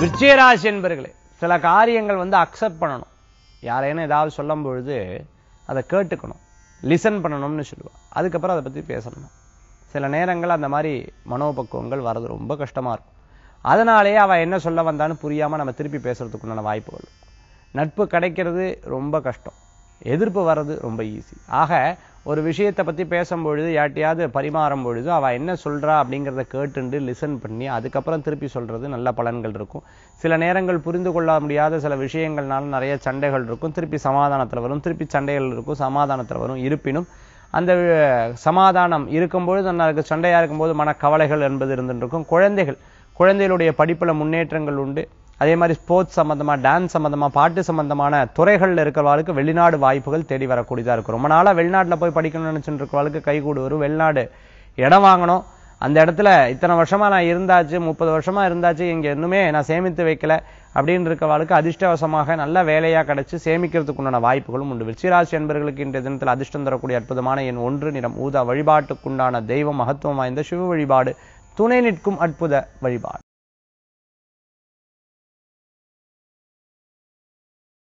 விருச்சிகராசி என்பர்களே சில காரியங்கள் வந்து அக்செப்ட் பண்ணணும். யாரேனும் ஏதாவது சொல்லும் பொழுது அதை கேட்டுக்கணும். லிசன் பண்ணணும்னு சொல்லுவாள் அதுக்கப்புறம் அதை பற்றி பேசணும். சில நேரங்கள் அந்த மாதிரி மனோபக்குவங்கள் வர்றது ரொம்ப கஷ்டமாக இருக்கும். அதனாலேயே அவள் என்ன சொல்ல வந்தான்னு புரியாமல் நம்ம திருப்பி பேசுறதுக்குண்டான வாய்ப்புகள். நட்பு கிடைக்கிறது ரொம்ப கஷ்டம். எதிர்ப்பு வர்றது ரொம்ப ஈஸி ஆக ஒரு விஷயத்தை பற்றி பேசும்பொழுது யார்ட்டையாவது பரிமாறும் பொழுது அவள் என்ன சொல்கிறா அப்படிங்கிறத கேட்டுண்டு லிசன் பண்ணி அதுக்கப்புறம் திருப்பி சொல்கிறது நல்ல பலன்கள் இருக்கும். சில நேரங்கள் புரிந்து கொள்ள முடியாத சில விஷயங்கள்னாலும் நிறைய சண்டைகள் இருக்கும். திருப்பி சமாதானத்தில் வரும். திருப்பி சண்டைகள் இருக்கும். சமாதானத்தில் வரும். இருப்பினும் அந்த சமாதானம் இருக்கும்பொழுது அந்த சண்டையாக இருக்கும்போது மனக்கவலைகள் என்பது இருந்துருக்கும் குழந்தைகள் குழந்தைகளுடைய படிப்பில் முன்னேற்றங்கள் உண்டு. அதே மாதிரி ஸ்போர்ட்ஸ் சம்பந்தமா டான்ஸ் சம்பந்தமா பாட்டு சம்பந்தமான துறைகளில் இருக்கிறவர்களுக்கு வெளிநாடு வாய்ப்புகள் தேடி வரக்கூடியதாக இருக்கும். ரொம்ப நாளாக வெளிநாட்டில் போய் படிக்கணும்னு நினைச்சுட்டு இருக்கிறவர்களுக்கு கைகூடு வரும் வெளிநாடு இடம் வாங்கணும். அந்த இடத்துல இத்தனை வருஷமா நான் இருந்தாச்சு முப்பது வருஷமா இருந்தாச்சு இங்கே இன்னுமே நான் சேமித்து வைக்கல அப்படின்னு இருக்கவாளுக்கு அதிர்ஷ்டவசமாக நல்ல வேலையா கிடைச்சு சேமிக்கிறதுக்கு உண்டான வாய்ப்புகளும் உண்டு. விருச்சிராசி என்பவர்களுக்கு இன்றைய தினத்தில் அதிர்ஷ்டம் தரக்கூடிய அற்புதமான என் ஒன்று நிறம் ஊதா வழிபாட்டுக்குண்டான தெய்வம் மகத்துவம் வாய்ந்த சிவ வழிபாடு துணை நிற்கும் அற்புத வழிபாடு.